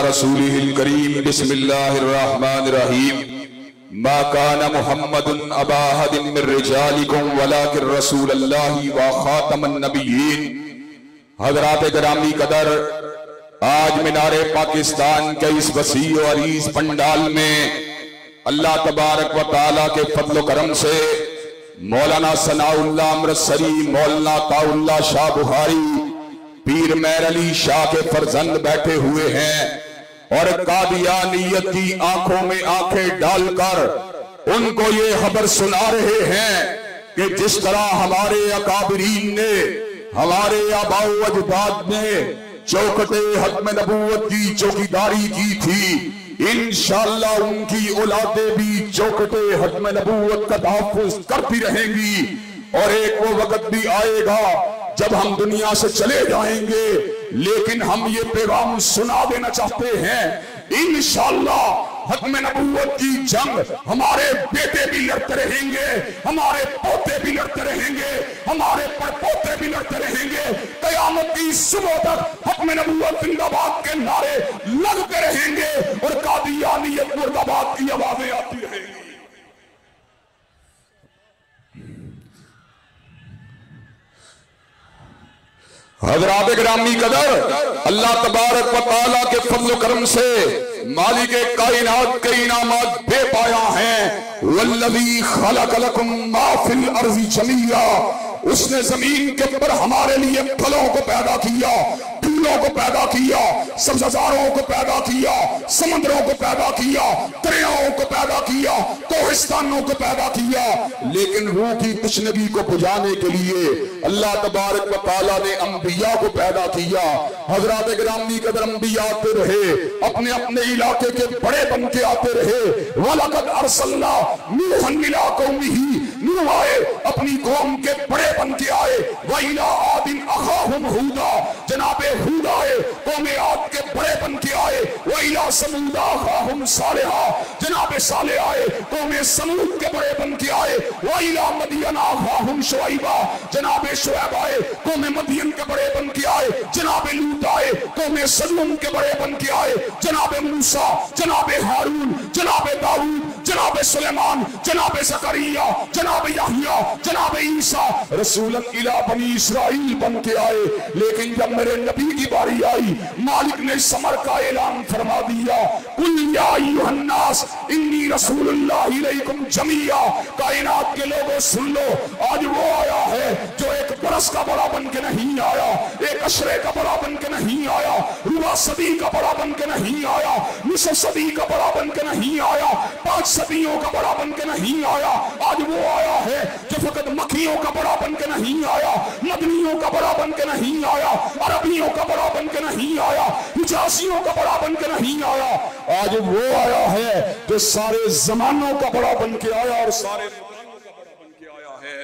रसूल करीम। बिस्मिल्लाहिर्रहमानिर्रहीम। मा कान मुहम्मद हजरात ग्रामी कदर, आज मीनारे पाकिस्तान के इस वसी और इस पंडाल में अल्लाह तबारक व ताला के फजल करम से मौलाना सनाउल्ला अमृतसरी, मौलाना ताउल्ला शाह बुहारी पीर मैर अली शाह के फरजंद बैठे हुए हैं और कादियानियत की आँखों में आँखें डालकर उनको ये खबर सुना रहे हैं कि जिस तरह हमारे अकाबरीन ने, हमारे आबाऊ अजदाद ने चौकटे हकम नबूवत की, चौकीदारी की थी इंशाला उनकी औलादे भी चौकटे हकम नबूवत का तहफ़ करती रहेंगी और एक वो वक्त भी आएगा जब हम दुनिया से चले जाएँगे, लेकिन हम ये पैगाम सुना देना चाहते हैं इंशाला हकम नबूवत की जंग हमारे बेटे भी लड़ते रहेंगे, हमारे पोते भी लड़ते रहेंगे, हमारे परपोते भी लड़ते रहेंगे। कयामत की सुबह तक हकम नबूवत जिंदाबाद के नारे लगते हजरात ग्रामी कदर, अल्लाह तबारक वाला के फजल करम से मालिक कायनात के इनाम दे पाया है वल्लवी खलकलकुम माफिल अर्जी जमिया, उसने ज़मीन के ऊपर हमारे लिए फलों को पैदा किया फूलों को पैदा किया सब्जारों को पैदा किया, समुद्रों को पैदा किया, दरियाओं को पैदा किया, कोहिस्तानों को पैदा किया। लेकिन रूह की तशनगी को बुझाने के लिए अल्लाह तबारक ताला ने अंबिया को पैदा किया। हज़रत ग्रामी कदर अंबिया आते रहे, अपने अपने इलाके के बड़े बन के आते रहे। वलकद अरसल्ला अपनी कौम के बड़े बन के आए। वही आदिन अखाहुम हुदा, जनाबे हुद आए, कौमे आद के बड़े बन के आए। वहीला समूदा अखाहुम सालेहा जनाबे साले आए, कौमे समूद के बड़े बन के आए। वहीला मदियना अखाहुम शुआइबा जनाबे शुएब आए, कौमे मदियन के बड़े बन के आए। जनाबे लूत आए, कौमे सदूम के बड़े बन के आए। जनाबे मूसा, जनाबे हारून, जनाबे सुलेमान, जनाबे जकरिया, जनाबे याहिया जनाबे ईसा। रसूलन इला बनी इसराइल बन के आए। लेकिन जब मेरे नबी की बारी आई, मालिक ने समर का ऐलान फरमा दिया। इन्नी जमिया। कायनात के लोगों, सुन लो, आज वो आया है जो एक बरस का बड़ा बन के नहीं आया, एक अशरे का बड़ा बन के नहीं आया रुआ सदी का बड़ा बन के नहीं आया निसफ सदी का बड़ा बन के नहीं आया, पाँच सदियों का बड़ा बन के नहीं आया। आज वो आया है जो फकत मक्खियों का बड़ा बन के नहीं आया, मदनियों का बड़ा बन के नहीं आया, अरबियों का बड़ा बन के नहीं आया हिजासियों का बड़ा बन के नहीं आया। आज वो आया है जो सारे जमानों का बड़ा बन के आया और सारे का बड़ा बन के आया है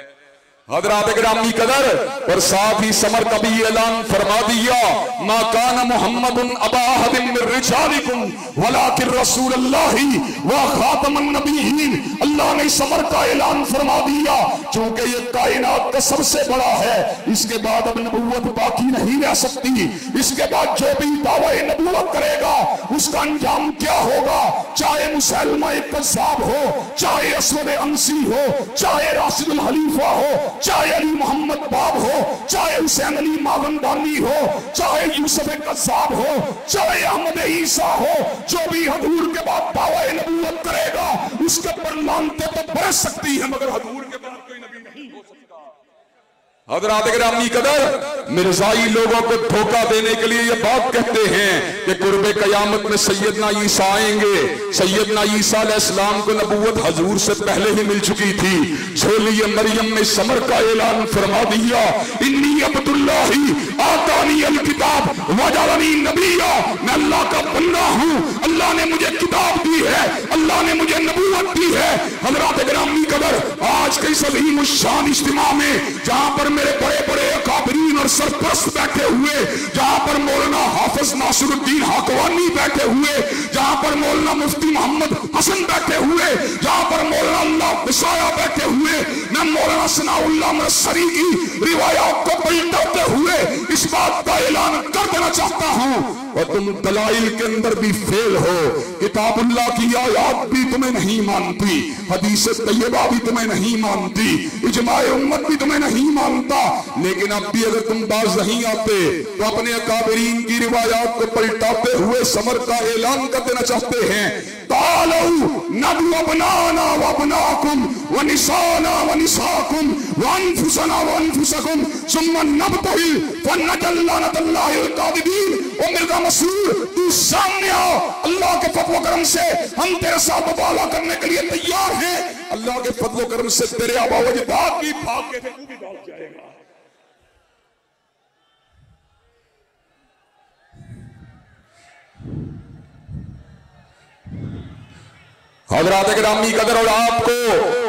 हजरात ग्रामी कदर, और साथ ही समर का भी ऐलान फरमा दिया, मा कान मोहम्मद अल्लाह ने समर का ऐलान फरमा दिया क्योंकि ये कायनात का सबसे बड़ा है, इसके बाद अब नबूवत बाकी नहीं रह सकती। इसके बाद जो भी दावा नबूवत करेगा, उसका अंजाम क्या होगा? चाहे मुसलमा कसाब हो, चाहे असवद अंसी हो, चाहे राशिदुल हलीफा हो चाहे अली मोहम्मद बाब हो, चाहे हुसैन अली मावनदानी हो, चाहे यूसुफ कसाब हो, चाहे अहमद ईसा हो, जो भी हजूर के बाद दावा नबूत करेगा, उसके ऊपर लानते तो बरस सकती है, मगर हजूर के बाद कोई नबी नहीं हो सकता हजरात ग्रामी कदर, मिर्जाई लोगों को धोखा देने के लिए ये बात कहते हैं कि कुर्बे कयामत में सैयदना ईसा आएँगे। सैयदना ईसा इस्लाम को नबूवत हजूर से पहले ही मिल चुकी थी। छोलिए मरियम में समर का ऐलान फरमा दिया। इन्नी अब्दुल्ला ही आतानी अल किताब वजानी नबिया। मैं अल्लाह का बंदा हूँ। अल्लाह ने मुझे किताब दी है। अल्लाह ने मुझे नबूवत दी है। हजरात ग्रामी कदर आज के सभी शान इज्तिमा में, जहाँ पर मेरे बड़े बड़े और सरप्रस्त बैठे हुए, जहाँ पर मौलाना हाफिज नासिरुद्दीन हाकवानी बैठे हुए, जहाँ पर मौलाना मुफ्ती मोहम्मद हसन बैठे हुए, जहाँ पर मौलाना बिसाया बैठे हुए, मैं मौलाना सनाउल्लाह सरी की रिवायात को पलटाते हुए इस बात का ऐलान कर देना चाहता हूँ। और तुम दलाइल के अंदर भी फेल हो। किताबुल्लाह की आयात भी तुम्हें नहीं मानती। हदीस तैयबा भी तुम्हें नहीं मानती। इजमाए उम्मत भी तुम्हें नहीं मानता। लेकिन अब भी अगर तुम बाज नहीं आते तो अपने अकाबरीन की रिवायात को पलटाते हुए समर का ऐलान कर देना चाहते हैं। अल्लाह के फतवा करम से हम तेरे साथ मुबाला करने के लिए तैयार हैं। अल्लाह के फतवा करम से तेरे आबाव की भाग के हजरात ग्रामी कदर और आपको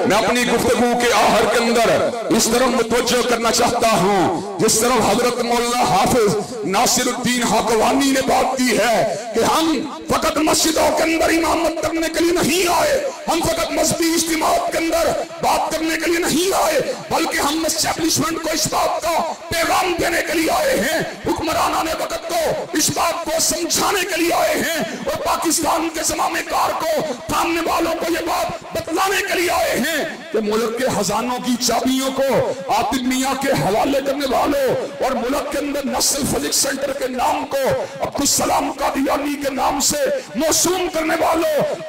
मैं अपनी गुफ्तगु के आहर के अंदर इस तरफ़ मुतवजो करना चाहता हूँ, जिस तरफ़ हज़रत मौलाना हाफिज नासिरुद्दीन हाकवानी ने बात की है कि हम फकत मस्जिदों के अंदर इमामत करने के लिए नहीं आए, हम फकत मजहबी इज्तिमा के अंदर बात करने के लिए नहीं आए, बल्कि हम एस्टेब्लिशमेंट को इस बात का पैगाम देने के लिए आए हैं, हुक्मराना ने वक़्त को इस बात को समझाने के लिए आए हैं और पाकिस्तान के जमाने कार को थामने वालों को ये बात बतलाने के लिए आए हैं कि मुल्क के खजानों की चाबियों को आतिफ मियाँ के हवाले करने वालों और मुल्क के अंदर नस्ल फिजिक्स सेंटर के नाम को अब्दुल सलाम कादियानी के नाम से मौसूम करने वालों,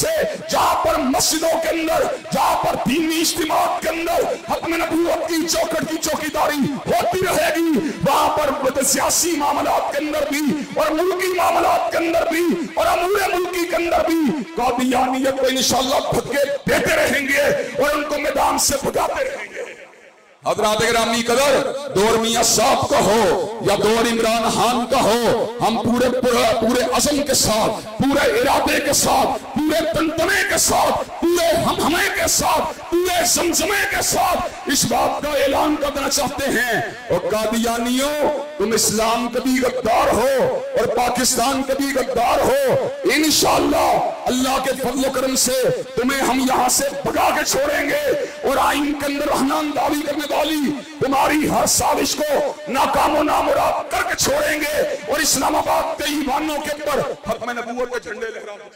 से जहाँ पर मस्जिदों के अंदर, जहाँ पर दीनी इज्तिमा के अंदर हकम नबूवत की, चौकट की चौकीदारी वहाँ सियासी मामला के अंदर भी, और मुल्की मामला के अंदर भी, और अमूर मुल्की के अंदर भी कादियानियत को इंशाल्लाह भटके देते रहेंगे, और उनको मैदान से भगाते रहेंगे। हजरात ग्रामी कदर दौर मियाँ साहब का हो या दौर इमरान खान का हो हम पूरे पूरे, अजम के साथ पूरे इरादे के साथ पूरे तंतने के साथ पूरे हम हमें के साथ पूरे समझमे के साथ इस बात का ऐलान करना चाहते हैं। और कादियानियों तुम इस्लाम कभी गद्दार हो और पाकिस्तान कभी गद्दार हो इनशाला अल्लाह के फजल करम से तुम्हें हम यहाँ से भगा के छोड़ेंगे और आइन के अंदर रहनान दावी करने वाली तुम्हारी हर साजिश को नाकामो नामुराद करके छोड़ेंगे और इस्लामाबाद के ईमानों के ऊपर हक में नबूवत के झंडे लहराने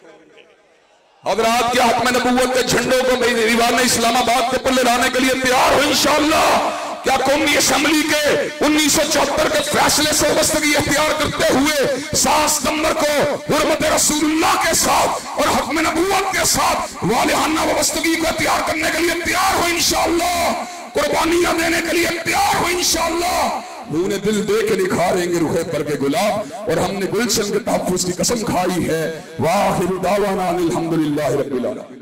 हजरात के में नबूवत के झंडों को दीवार इस्लामाबाद के ऊपर लहराने के लिए तैयार हो, इंशाल्लाह। क्या कौमी असम्बली के उन्नीस सौ चौहत्तर के फैसले से वस्तगी अख्तियार करते हुए सात सितंबर को हरमत रसूलुल्लाह के साथ और हकम नबूवत के साथ वालहाना वस्तगी को तैयार करने के लिए तैयार हो, इंशाल्लाह। कुर्बानियाँ देने के लिए तैयार हो इंशाल्लाह। उन्हें दिल दे के निखारेंगे रुखे पर के गुलाब, और हमने गुलशन के तहफुज की कसम खाई है। वाहिर दावाना अलहमदुल्ला आलमीन।